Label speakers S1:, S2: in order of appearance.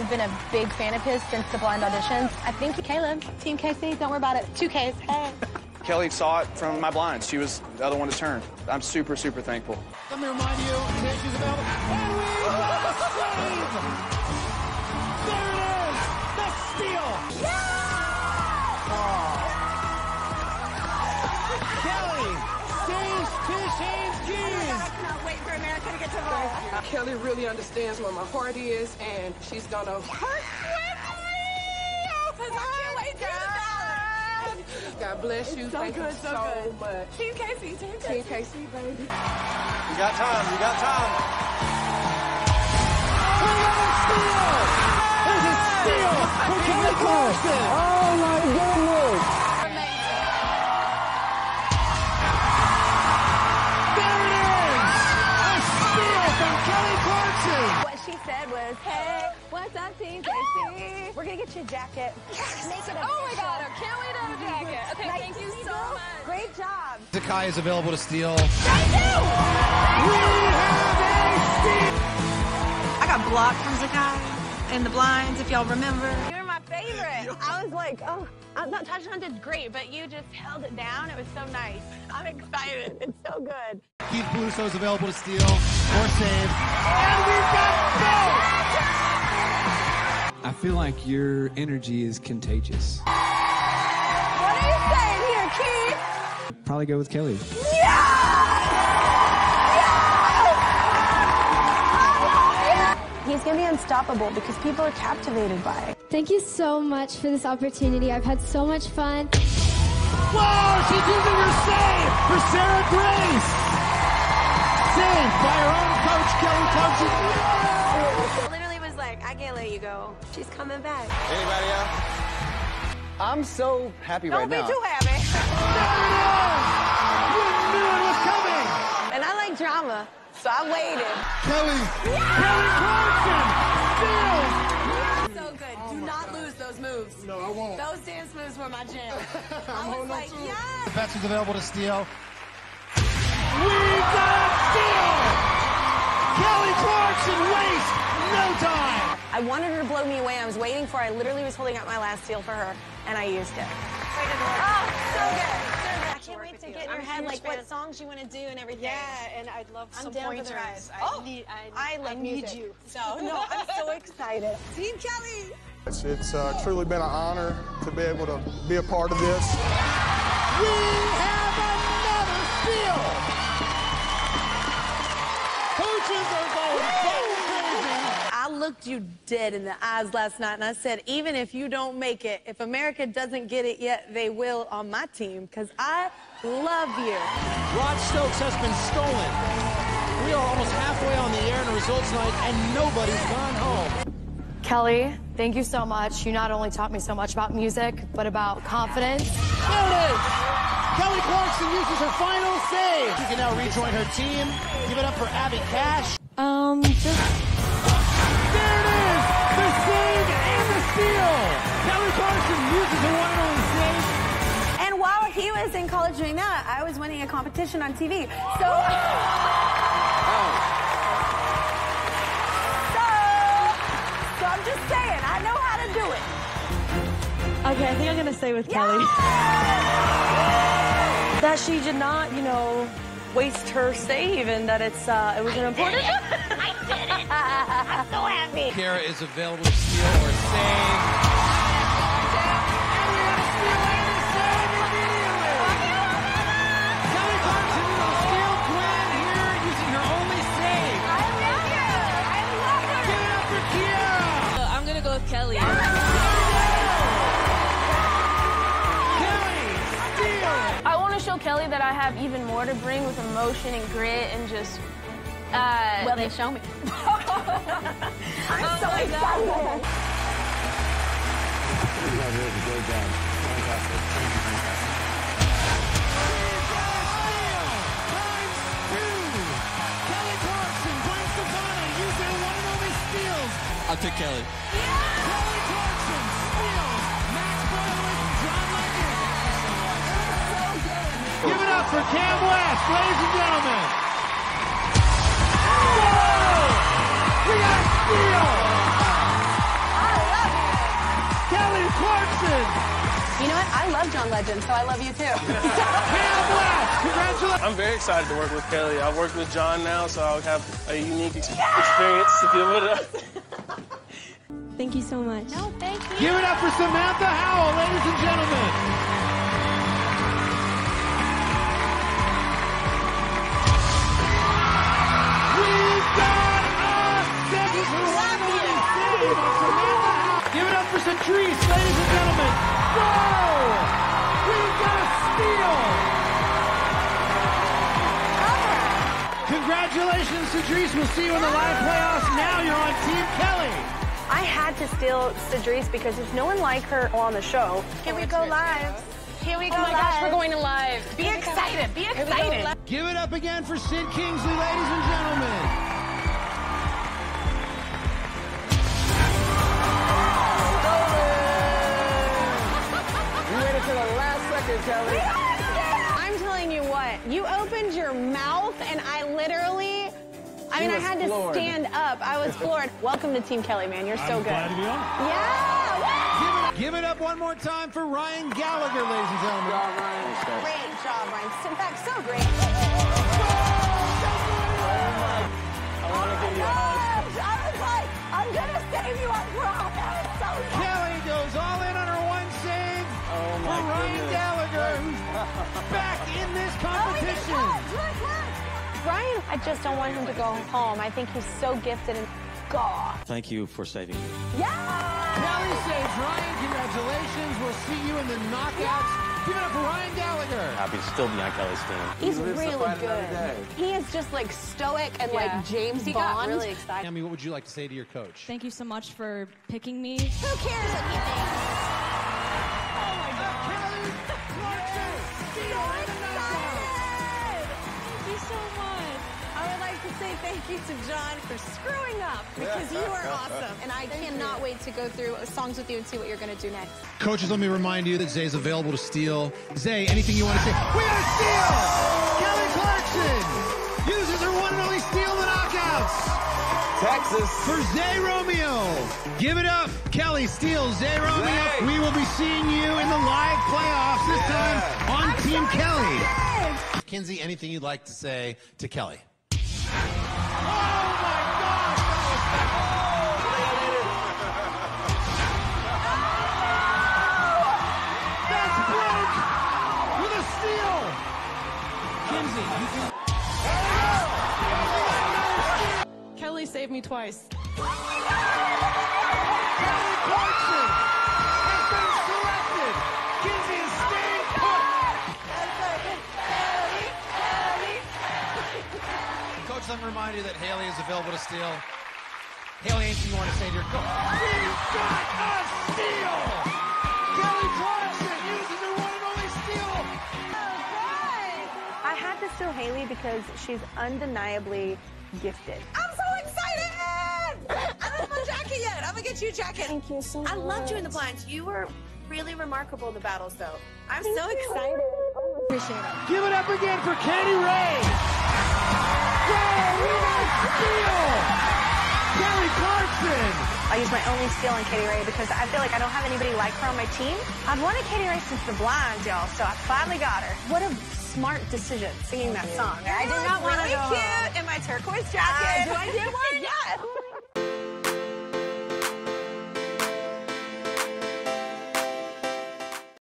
S1: have been a big fan of his since the blind auditions. I think you Caleb, Team Casey, don't worry about it. Two Ks. Hey.
S2: Kelly saw it from my blinds. She was the other one to turn. I'm super, super thankful.
S3: Let me remind you, Casey's available. Kelly
S4: really understands where my heart is, and she's gonna. God bless you.
S1: so
S4: Thank
S1: good,
S4: you
S1: so
S4: so
S1: good.
S4: much.
S1: Team Casey, Team Casey.
S4: Team Casey, baby.
S2: You got time. You got time.
S3: There's a steal from Kelly Clarkson!
S5: Oh my
S1: was, hey, what's up, Team Casey? We're going to get you a jacket. Make it a
S6: Oh my god, I can't wait to have a jacket. Okay,
S1: Nice
S6: thank you so
S1: you.
S6: much.
S1: Great job.
S3: Zakai is available to steal.
S7: I got blocked from Zakai in the blinds, if y'all remember.
S1: You're my favorite. I was like, oh, I thought Touchdown did great, but you just held it down. It was so nice. I'm excited. It's so good.
S3: Keith Paluso is available to steal or save. And we've got both!
S8: I feel like your energy is contagious.
S1: What are you saying here, Keith?
S8: Probably go with Kelly. Yeah!
S1: He's going to be unstoppable because people are captivated by it.
S9: Thank you so much for this opportunity. I've had so much fun.
S3: Whoa, she's using her save for Sarah Grace. Saved by her own coach, Kelly Clarkson.
S1: literally was like, I can't let you go. She's coming back.
S2: Anybody else? I'm so happy right now.
S1: Don't be too happy. There it is!
S3: We knew it was coming.
S1: And I like drama, so I waited.
S3: Kelly, Kelly Clarkson steals.
S1: So good. Do not lose those moves.
S3: No, I won't.
S1: Those dance moves were my jam. I
S3: holding
S1: was like,
S3: on to
S1: yes.
S3: Betts is available to steal. We got a steal! Kelly Clarkson wastes no time.
S1: I wanted her to blow me away. I was waiting for. her. I literally was holding out my last steal for her, and I used it. Oh, so good. I can't wait to get in your head like what songs you want to do and everything.
S6: Yeah, and I'd love
S1: I'm
S6: some
S1: down for the
S6: pointers.
S1: ride.
S6: I
S1: Oh,
S6: need, I,
S1: I love
S6: need you.
S1: So no, I'm so excited. Team Kelly.
S10: It's, it's uh, truly been an honor to be able to be a part of this.
S3: We have another steal. Coaches are going crazy.
S7: I looked you dead in the eyes last night and I said, even if you don't make it, if America doesn't get it yet, they will on my team because I love you.
S3: Rod Stokes has been stolen. We are almost halfway on the air in a results night, and nobody's gone home.
S9: Kelly, thank you so much. You not only taught me so much about music, but about confidence.
S3: There it is. Kelly Clarkson uses her final save. She can now rejoin her team. Give it up for Abby Cash.
S9: Um, just
S3: There it is. The save and the steal. Kelly Clarkson uses her one and only save.
S1: And while he was in college doing that, I was winning a competition on TV. So. So,
S7: Okay, I think I'm going to stay with Kelly. That she did not, you know, waste her save and that it's uh, it was an important.
S1: I did it. I'm so happy.
S8: Kara is available to steal or save.
S6: Want to show Kelly that I have even more to bring with emotion and grit and just. Uh,
S1: Well, they show me.
S6: I'm
S1: so excited.
S3: Times two. Kelly Clarkson, Gwen Stefani use their one and only steals.
S8: I'll take Kelly.
S3: Kelly Give for Cam West, ladies and gentlemen. Whoa! We got a steal. I love it. Kelly Clarkson.
S7: You know what? I love John Legend, so I love you too.
S3: Cam West, congratulations.
S11: I'm very excited to work with Kelly. I've worked with John now, so I'll have a unique ex- experience to deal with it.
S1: Thank you so much.
S6: No, thank you.
S3: Give it up for Samantha Howell, ladies and gentlemen. We've got a second celebrity save on Samantha Howell. Give it up for Cedrice, ladies and gentlemen. Whoa! We've got a steal. Congratulations, Cedrice. We'll see you in the live playoffs. Now you're on Team Kelly.
S1: I had to steal Cedrice because there's no one like her on the show. Here we go live. Here we go
S6: Oh my
S1: live.
S6: gosh, we're going to live. Be excited. Be excited.
S3: Give it up again for Sid Kingsley, ladies and gentlemen.
S5: You waited till the last second, Kelly.
S1: I'm telling you what, you opened your mouth and I literally, I mean, I
S5: was
S1: had to
S5: floored.
S1: stand up. I was floored. Welcome to Team Kelly, man. You're so
S3: I'm
S1: good.
S3: glad to be on.
S1: Yeah!
S3: Give it up one more time for Ryan Gallagher, ladies and gentlemen.
S1: woo! Great job, Ryan. In fact, so great.
S3: Ryan,
S1: I just don't want him to go home. I think he's so gifted and God.
S12: Thank you for saving me.
S1: Yeah!
S3: Kelly saves Ryan. Congratulations. We'll see you in the knockouts. Give it up for Ryan Gallagher.
S12: Happy to still be on Kelly's team.
S1: He's
S5: lives
S1: really
S5: fight another day.
S1: good. He is just like stoic and
S6: Yeah.
S1: like James
S6: He got
S1: Bond.
S6: really
S1: excited.
S3: Tammy, what would you like to say to your coach?
S9: Thank you so much for picking me.
S1: Who cares what he thinks?
S7: Say thank you to John for screwing up because you are awesome.
S1: And I cannot wait to go through songs with you and see what you're going to do next.
S3: Coaches, let me remind you that Zay is available to steal. Zay, anything you want to say? We got a steal! Kelly Clarkson uses her one and only steal in the knockouts.
S5: Texas.
S3: for Zay Romeo. Give it up. Kelly steals Zay Romeo.
S5: Zay.
S3: We will be seeing you in the live playoffs this time on Team Kelly. Kinsey, anything you'd like to say to Kelly?
S4: Kelly saved me twice.
S3: Kelly Clarkson let me remind you that Haley is available to steal. Haley, anything you want to say to your coach? We've got a steal! Kelly Clarkson uses her one and only steal.
S1: I had to steal Haley because she's undeniably gifted.
S7: I'm so excited! I don't have my jacket yet. I'm gonna get you a jacket.
S1: Thank you so much.
S7: I loved you in the blinds. You were really remarkable in the battles, though. I'm so
S1: you.
S7: excited.
S1: Appreciate it.
S3: Give it up again for Kenny Ray.
S1: I use my only steal on Katie Ray because I feel like I don't have anybody like her on my team. I've wanted Katie Ray since the blinds, y'all, so I finally got her. What a smart decision singing that song. I did not want to
S7: really
S1: go
S7: cute
S1: home.
S7: in my turquoise jacket.
S1: Uh, do I get one?